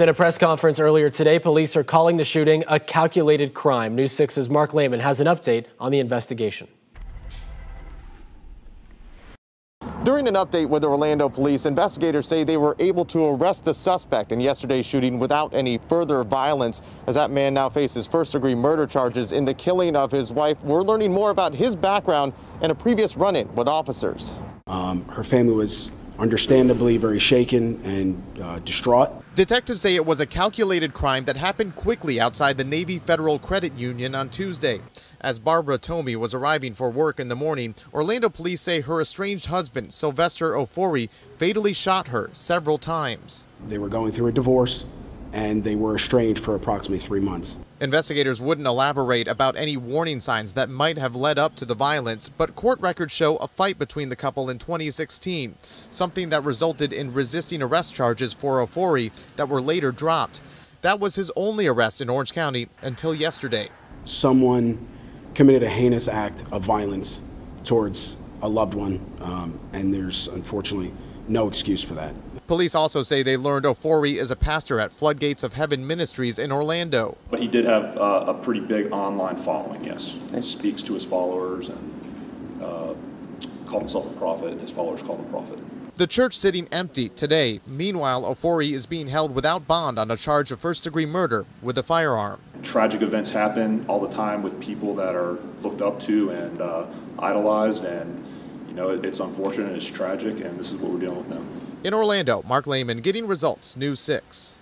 In a press conference earlier today, police are calling the shooting a calculated crime. News 6's Mark Lehman has an update on the investigation. During an update with the Orlando police, investigators say they were able to arrest the suspect in yesterday's shooting without any further violence. As that man now faces first degree murder charges in the killing of his wife, we're learning more about his background and a previous run in with officers. Um, her family was understandably very shaken and uh, distraught. Detectives say it was a calculated crime that happened quickly outside the Navy Federal Credit Union on Tuesday. As Barbara Tomey was arriving for work in the morning, Orlando police say her estranged husband, Sylvester Ofori, fatally shot her several times. They were going through a divorce and they were estranged for approximately three months. Investigators wouldn't elaborate about any warning signs that might have led up to the violence, but court records show a fight between the couple in 2016, something that resulted in resisting arrest charges for Ofori that were later dropped. That was his only arrest in Orange County until yesterday. Someone committed a heinous act of violence towards a loved one, um, and there's unfortunately no excuse for that. Police also say they learned Ofori is a pastor at Floodgates of Heaven Ministries in Orlando. But he did have uh, a pretty big online following, yes. He speaks to his followers and uh, called himself a prophet. and His followers called him a prophet. The church sitting empty today. Meanwhile, Ofori is being held without bond on a charge of first degree murder with a firearm. Tragic events happen all the time with people that are looked up to and uh, idolized, and you know it, it's unfortunate, it's tragic, and this is what we're dealing with now. In Orlando, Mark Lehman getting results, News 6.